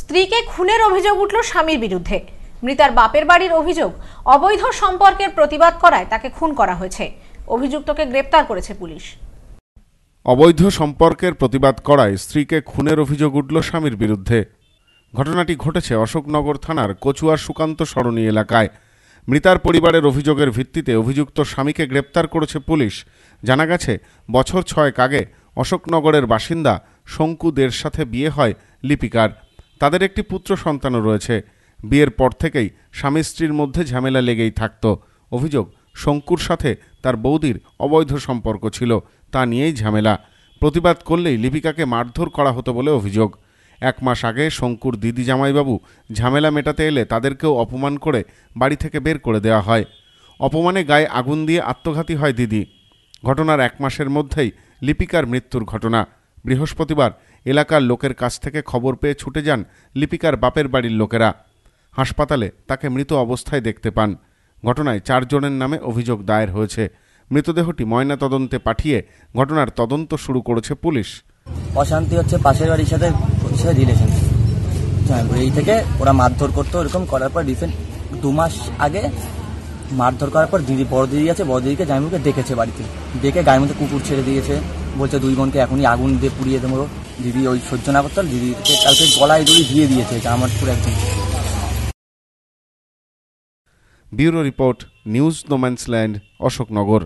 স্ত্রীকে খুনের অভিযোগ উঠল স্বামীর বিরুদ্ধে। মৃতার বাপের বাড়ির অভিযোগ অবৈধ সম্পর্কের প্রতিবাদ করায় তাকে খুন করা হয়েছে। অভিযুক্তকে গ্রেপ্তার করেছে পুলিশ। অবৈধ সম্পর্কের প্রতিবাদ করায় স্ত্রীকে খুনের অভিযোগ উঠল স্বামীর বিরুদ্ধে। ঘটনাটি ঘটেছে অশোকনগর থানার কচুয়ার সুকান্ত সরণী এলাকায়। মৃতার পরিবারের অভিযোগের ভিত্তিতে অভিযুক্ত স্বামীকে গ্রেপ্তার করেছে পুলিশ। জানা গেছে, বছর ছয়েক আগে অশোকনগরের বাসিন্দা শঙ্কুদের সাথে বিয়ে হয় লিপিকার। তাদের একটি পুত্র সন্তানও রয়েছে। বিয়ের পর থেকেই স্বামী স্ত্রীর মধ্যে ঝামেলা লেগেই থাকত। অভিযোগ, শঙ্কুর সাথে তার বৌদির অবৈধ সম্পর্ক ছিল, তা নিয়েই ঝামেলা। প্রতিবাদ করলেই লিপিকাকে মারধর করা হতো বলে অভিযোগ। এক মাস আগে শঙ্কুর দিদি জামাইবাবু ঝামেলা মেটাতে এলে তাদেরকেও অপমান করে বাড়ি থেকে বের করে দেওয়া হয়। অপমানে গায়ে আগুন দিয়ে আত্মঘাতী হয় দিদি। ঘটনার এক মাসের মধ্যেই লিপিকার মৃত্যুর ঘটনা। বৃহস্পতিবার এলাকার লোকের কাছ থেকে খবর পেয়ে ছুটে যান লিপিকার বাপের বাড়ির লোকেরা। হাসপাতালে তাকে মৃত অবস্থায় দেখতে পান। ঘটনায় চারজনের নামে অভিযোগ দায়ের হয়েছে। মৃতদেহটি ময়না তদন্তে পাঠিয়ে ঘটনার তদন্ত শুরু করেছে পুলিশ। অশান্তি হচ্ছে পাশের বাড়ির সাথে রিলেশন এই থেকে ওরা মারধর করতো, এরকম করার পর রিসেন্ট দু মাস আগে মারধর করার পর দিদি বড় দিদি আছে বড় দিদিকে জামিনকে ডেকেছে বাড়িতে। ডেকে গায়ের মধ্যে কুকুর ছেড়ে দিয়েছে। বলছে দুই বোনকে এখনই আগুন দিয়ে পুড়িয়ে দেবো। দিদি ওই সহ্য না করতো দিদিকে কালকে গলায় দড়ি দিয়ে দিয়েছে জামালপুর একদম bureau report, news no man's land, Ashoknagar.